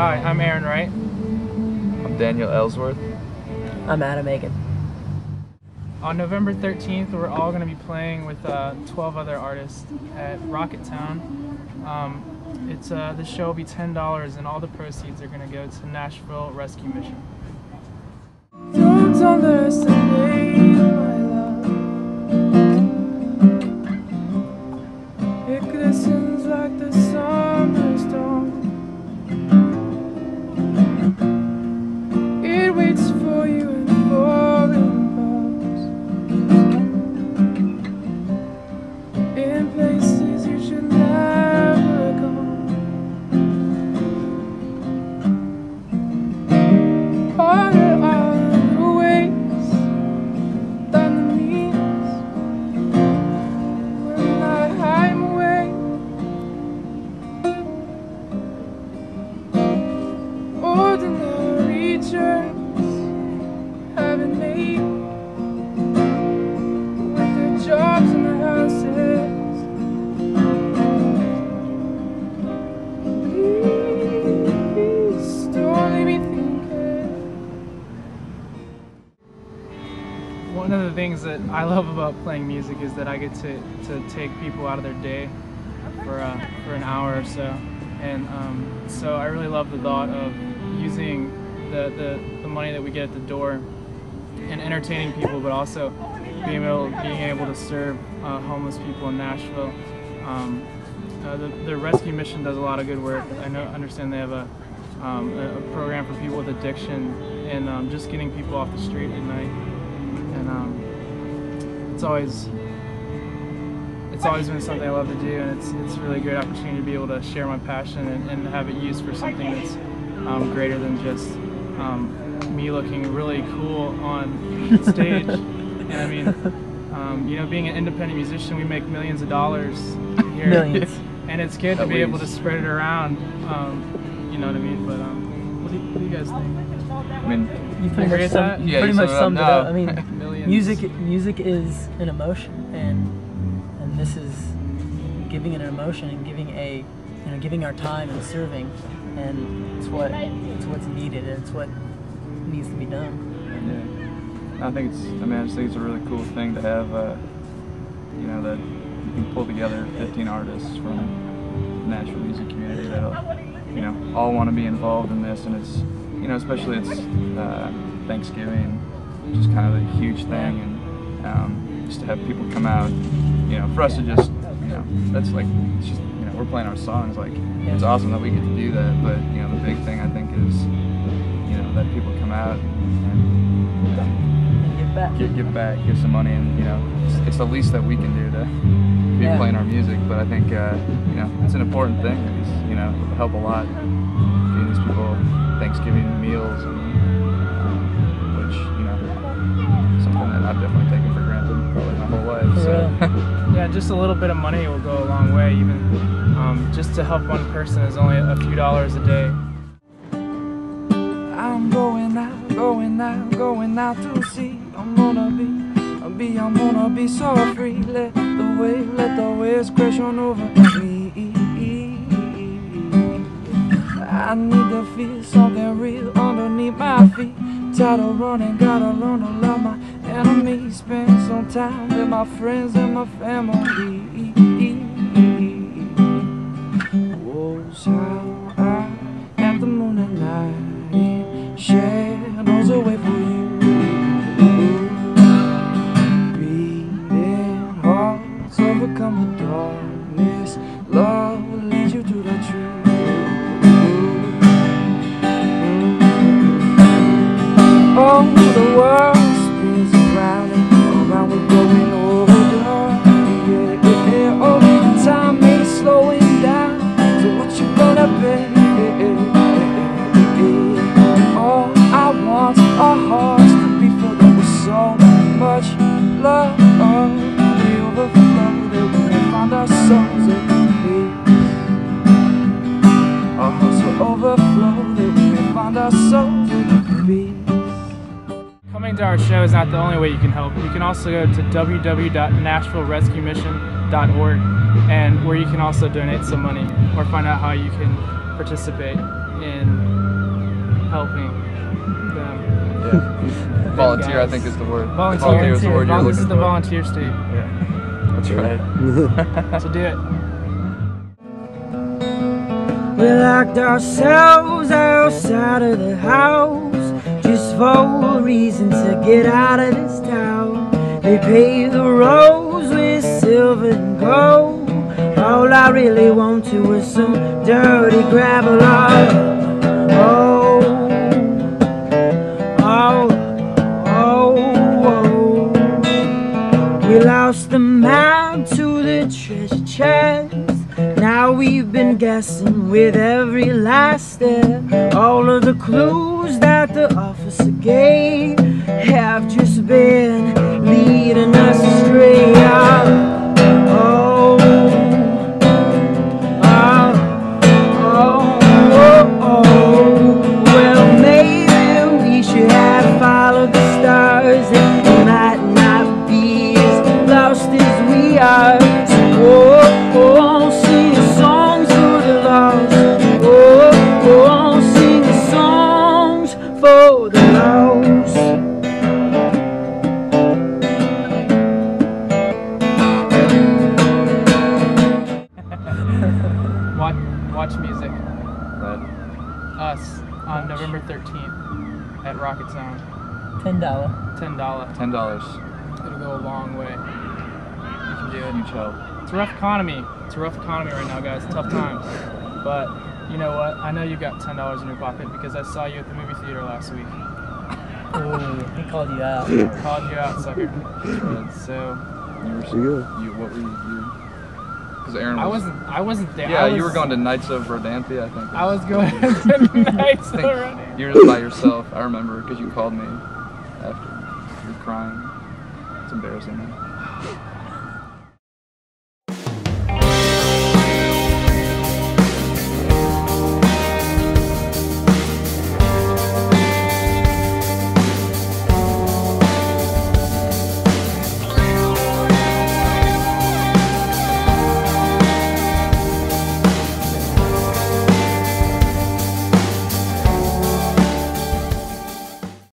Hi, I'm Aaron Wright. I'm Daniel Ellsworth. I'm Adam Aiken. On November 13th, we're all going to be playing with uh, 12 other artists at Rocketown. Um, it's uh, the show will be ten dollars, and all the proceeds are going to go to Nashville Rescue Mission. The things that I love about playing music is that I get to, to take people out of their day for, uh, for an hour or so. And um, so I really love the thought of using the, the, the money that we get at the door and entertaining people, but also being able, being able to serve uh, homeless people in Nashville. Um, uh, the, the rescue mission does a lot of good work. I know, understand they have a, um, a, a program for people with addiction and um, just getting people off the street at night. And um, it's always it's always been something I love to do, and it's it's a really great opportunity to be able to share my passion and, and have it used for something that's um, greater than just um, me looking really cool on stage. and I mean, um, you know, being an independent musician, we make millions of dollars here. Millions. and it's good to At be able to spread it around. Um, you know what I mean? But um, what, do you, what do you guys think? I mean, You pretty agree much, sum, Yeah, pretty much summed it it up up. I mean, music music is an emotion, and and this is giving an emotion and giving a you know giving our time and serving, and it's what it's what's needed and it's what needs to be done. yeah. I think it's. I mean, I just think it's a really cool thing to have. Uh, you know that you can pull together 15 artists from the Nashville music community that you know all want to be involved in this, and it's you know especially it's uh, Thanksgiving, just kind of a huge thing, and um, just to have people come out. You know, for us to just you know that's like it's just you know we're playing our songs like it's awesome that we get to do that, but you know the big thing I think is you know that people come out and you know, give back. give, give back, give some money, and you know, it's, it's the least that we can do to be Yeah. playing our music. But I think uh, you know, it's an important thing. It's, you know, it'll help a lot. Giving these people Thanksgiving meals, and, um, which you know, something that I've definitely taken for granted probably my whole life. So. Yeah, just a little bit of money will go a long way. Even um, just to help one person is only a few dollars a day. I'm going out, going out, going out to see. I'm gonna be, I'll be, I'm gonna be so free. Let the wave, let the waves crash on over me. I need to feel something real underneath my feet. Tired of running, gotta learn to love my enemies. Spend some time with my friends and my family. Darkness. Love will lead you to the truth. Oh, the world to our show is not the only way you can help. You can also go to www.nashvillerescuemission.org and where you can also donate some money or find out how you can participate in helping them. Yeah. Volunteer, I think, is the word. Volunteer. is the word you're Vol- this is the for. volunteer state. Yeah. That's right. So do it. We locked ourselves outside of the house just for a reason to get out of this town. They paved the roads with silver and gold. All I really want to is some dirty gravel. Oh, oh, oh, oh. We lost the map to the treasure chest. Now we've been guessing with every last step. All of the clues that the officer gave have just been leading us astray. Oh, oh, oh, oh, oh. Well, maybe we should have followed the stars. It might not be as lost as we are. 13th at Rocketown. Ten dollar. Ten dollar. Ten dollars. It'll go a long way. You can do it. Huge help. It's a rough economy. It's a rough economy right now, guys. Tough times. But you know what? I know you got ten dollars in your pocket because I saw you at the movie theater last week. Ooh, he called you out. Called you out, sucker. So You were. There you You. What were you? you because Aaron. Was, I wasn't. I wasn't there. Yeah, I you were going to Nights of Rodanthe, I think. I was going to nights I think already. You were just by yourself. I remember because you called me after. You're crying. It's embarrassing. Man.